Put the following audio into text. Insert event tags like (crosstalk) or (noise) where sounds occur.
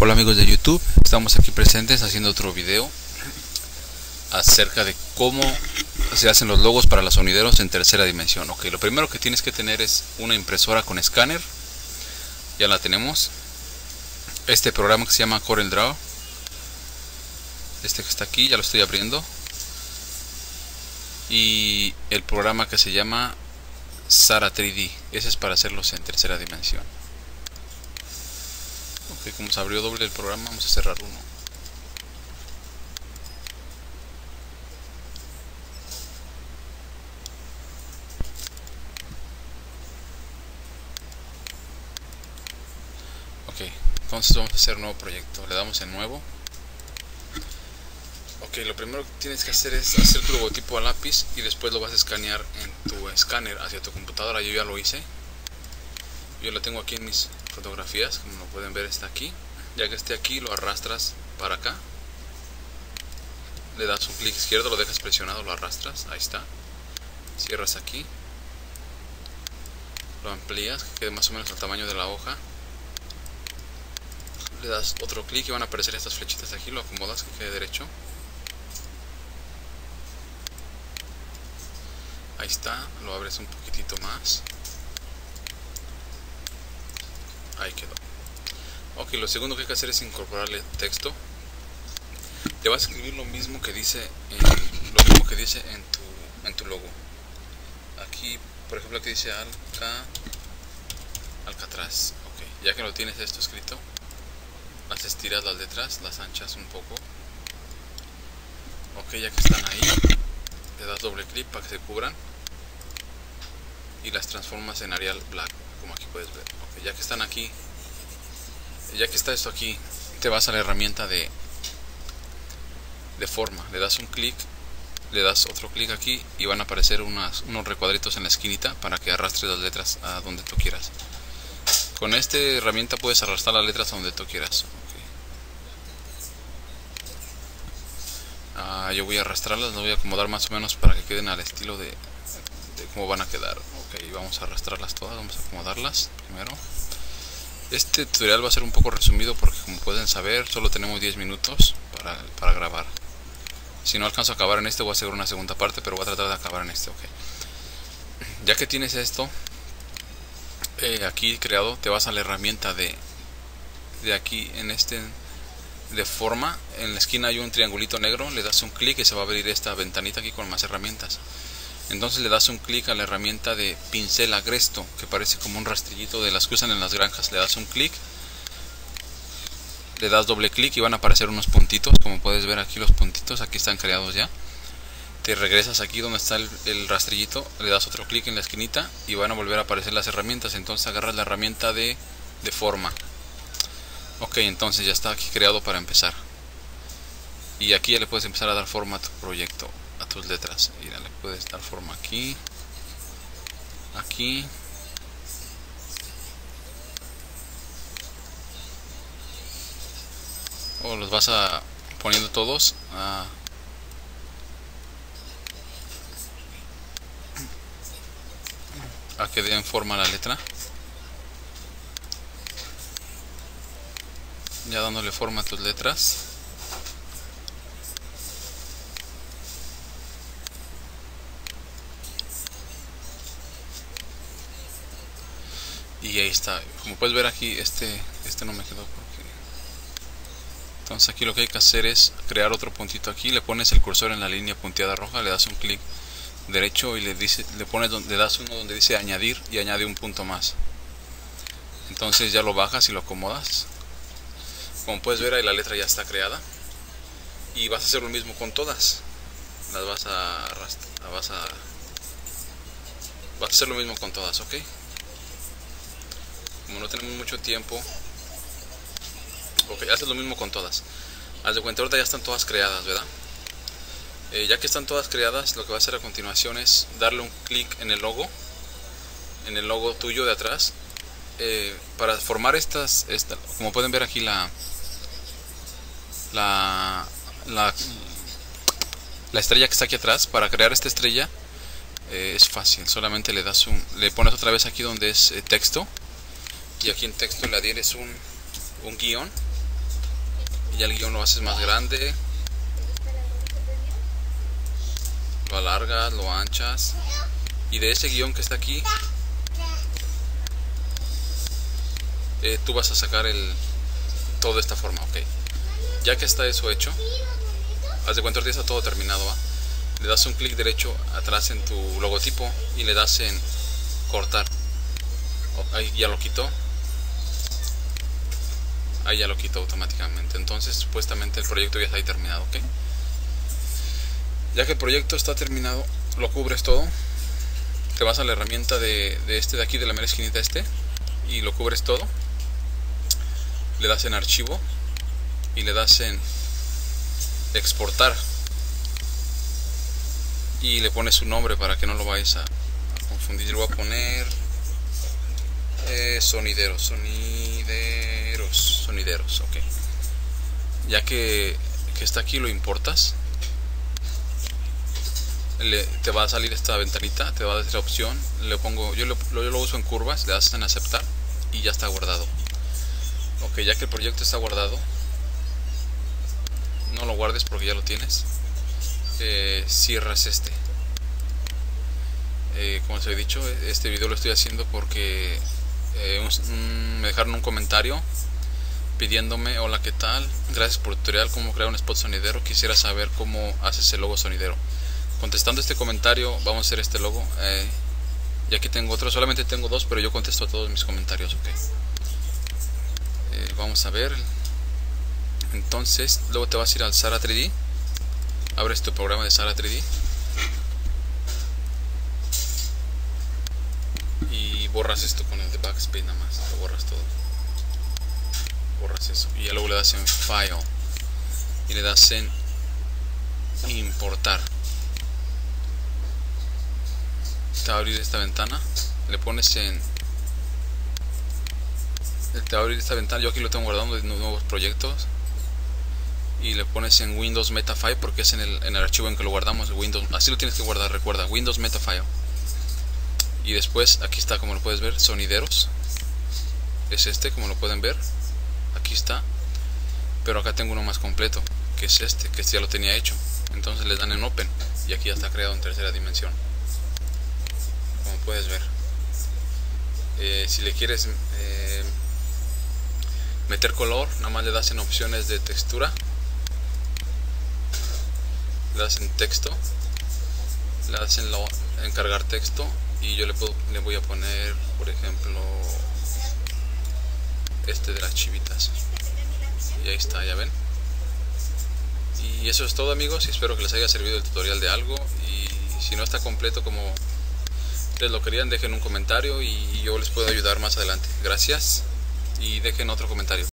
Hola amigos de YouTube, estamos aquí presentes haciendo otro video acerca de cómo se hacen los logos para los sonideros en tercera dimensión. Ok, lo primero que tienes que tener es una impresora con escáner, ya la tenemos. Este programa que se llama CorelDRAW, este que está aquí, ya lo estoy abriendo. Y el programa que se llama Sara 3D, ese es para hacerlos en tercera dimensión. Ok, como se abrió doble el programa, vamos a cerrar uno. Ok, entonces vamos a hacer un nuevo proyecto. Le damos en nuevo. Ok, lo primero que tienes que hacer es hacer tu logotipo a lápiz y después lo vas a escanear en tu escáner hacia tu computadora. Yo ya lo hice. Yo lo tengo aquí en mis fotografías, como lo pueden ver está aquí. Ya que esté aquí lo arrastras para acá. Le das un clic izquierdo, lo dejas presionado, lo arrastras, ahí está. Cierras aquí. Lo amplías, que quede más o menos al tamaño de la hoja. Le das otro clic y van a aparecer estas flechitas aquí, lo acomodas que quede derecho. Ahí está, lo abres un poquitito más. Ahí quedó. Ok, lo segundo que hay que hacer es incorporarle texto. Le vas a escribir lo mismo que dice en, lo mismo que dice en tu, en tu logo. Aquí, por ejemplo, aquí dice Alca, Alcatraz. Ok, ya que lo tienes esto escrito, las estiras las letras, las anchas un poco. Ok, ya que están ahí, le das doble clic para que se cubran y las transformas en Arial Black, como aquí puedes ver. Ok, ya que están aquí, ya que está esto aquí, te vas a la herramienta de, de forma, le das un clic, le das otro clic aquí y van a aparecer unas, unos recuadritos en la esquinita para que arrastres las letras a donde tú quieras. Con esta herramienta puedes arrastrar las letras a donde tú quieras. Ah, yo voy a arrastrarlas, las voy a acomodar más o menos para que queden al estilo de, de cómo van a quedar. Ok, vamos a arrastrarlas todas, vamos a acomodarlas primero. Este tutorial va a ser un poco resumido porque como pueden saber solo tenemos 10 minutos para, para grabar. Si no alcanzo a acabar en este voy a hacer una segunda parte, pero voy a tratar de acabar en este. ok (clears throat) Ya que tienes esto eh, aquí creado, te vas a la herramienta de, de aquí en este de forma. En la esquina hay un triangulito negro, le das un clic y se va a abrir esta ventanita aquí con más herramientas entonces le das un clic a la herramienta de pincel agresto que parece como un rastrillito de las que usan en las granjas. Le das un clic le das doble clic y van a aparecer unos puntitos como puedes ver aquí los puntitos aquí están creados ya. Te regresas aquí donde está el, rastrillito le das otro clic en la esquinita y van a volver a aparecer las herramientas. Entonces agarras la herramienta de, de forma. Ok entonces ya está aquí creado para empezar. Y aquí ya le puedes empezar a dar forma a tu proyecto a tus letras. Y le puedes dar forma aquí aquí. O los vas a poniendo todos a, a que den forma a la letra. Ya dándole forma a tus letras y ahí está. Como puedes ver aquí este este no me quedó porque entonces aquí lo que hay que hacer es crear otro puntito aquí. Le pones el cursor en la línea punteada roja le das un clic derecho y le dice le pones donde das uno donde dice añadir y añade un punto más. Entonces ya lo bajas y lo acomodas. Como puedes ver ahí la letra ya está creada. Y vas a hacer lo mismo con todas. Las vas a vas a vas a hacer lo mismo con todas ok como no tenemos mucho tiempo ok, haces lo mismo con todas. Haz de cuenta ahorita ya están todas creadas verdad eh, ya que están todas creadas lo que va a hacer a continuación es darle un clic en el logo en el logo tuyo de atrás eh, para formar estas esta, como pueden ver aquí la la la la estrella que está aquí atrás para crear esta estrella eh, es fácil solamente le das un le pones otra vez aquí donde es texto y aquí en texto le adhieres un, un guion. Y el guion lo haces más grande. Lo alargas, lo anchas. Y de ese guion que está aquí eh, tú vas a sacar el todo de esta forma, ok. Ya que está eso hecho haz de cuenta que está todo terminado le das un clic derecho atrás en tu logotipo y le das en cortar. Ahí ya lo quitó ahí ya lo quitó automáticamente. Entonces supuestamente el proyecto ya está ahí terminado ya que el proyecto está terminado lo cubres todo. Te vas a la herramienta de, este de aquí de la mera esquinita este y lo cubres todo. Le das en archivo y le das en exportar. Y le pones su nombre para que no lo vayas a, confundir. Yo voy a poner sonideros, sonideros, sonideros, ok. Ya que, está aquí lo importas, te va a salir esta ventanita, te va a dar la opción, le pongo, yo lo, uso en curvas, le das en aceptar y ya está guardado. Ok, ya que el proyecto está guardado, no lo guardes porque ya lo tienes eh, cierras este eh, como se he dicho este video lo estoy haciendo porque eh, me dejaron un comentario pidiéndome hola qué tal gracias por el tutorial cómo crear un spot sonidero quisiera saber cómo haces el logo sonidero contestando este comentario vamos a hacer este logo y aquí tengo otro solamente tengo dos pero yo contesto a todos mis comentarios ok. Vamos a ver. Entonces luego te vas a ir al Sara 3D abres tu programa de Sara 3D y borras esto con el backspace nada más lo borras todo. Borras eso. Y luego le das en file. Y le das en importar. Te va a abrir esta ventana. Le pones en te va a abrir esta ventana. Yo aquí lo tengo guardando de nuevos proyectos. Y le pones en Windows Metafile porque es en el, en el archivo en que lo guardamos Windows así lo tienes que guardar recuerda Windows Metafile y después aquí está como lo puedes ver sonideros. Es este como lo pueden ver. Aquí está. Pero acá tengo uno más completo que es este que este ya lo tenía hecho. Entonces le dan en open. Y aquí ya está creado en tercera dimensión. Como puedes ver. Eh, si le quieres eh, meter color nada más le das en opciones de textura. Le das en texto. Le das en, lo, texto y yo le, puedo, le voy a poner por ejemplo este de las chivitas. Y ahí está ya ven y eso es todo amigos espero que les haya servido el tutorial de algo. Y si no está completo como les lo querían dejen un comentario y yo les puedo ayudar más adelante. Gracias. Y dejen otro comentario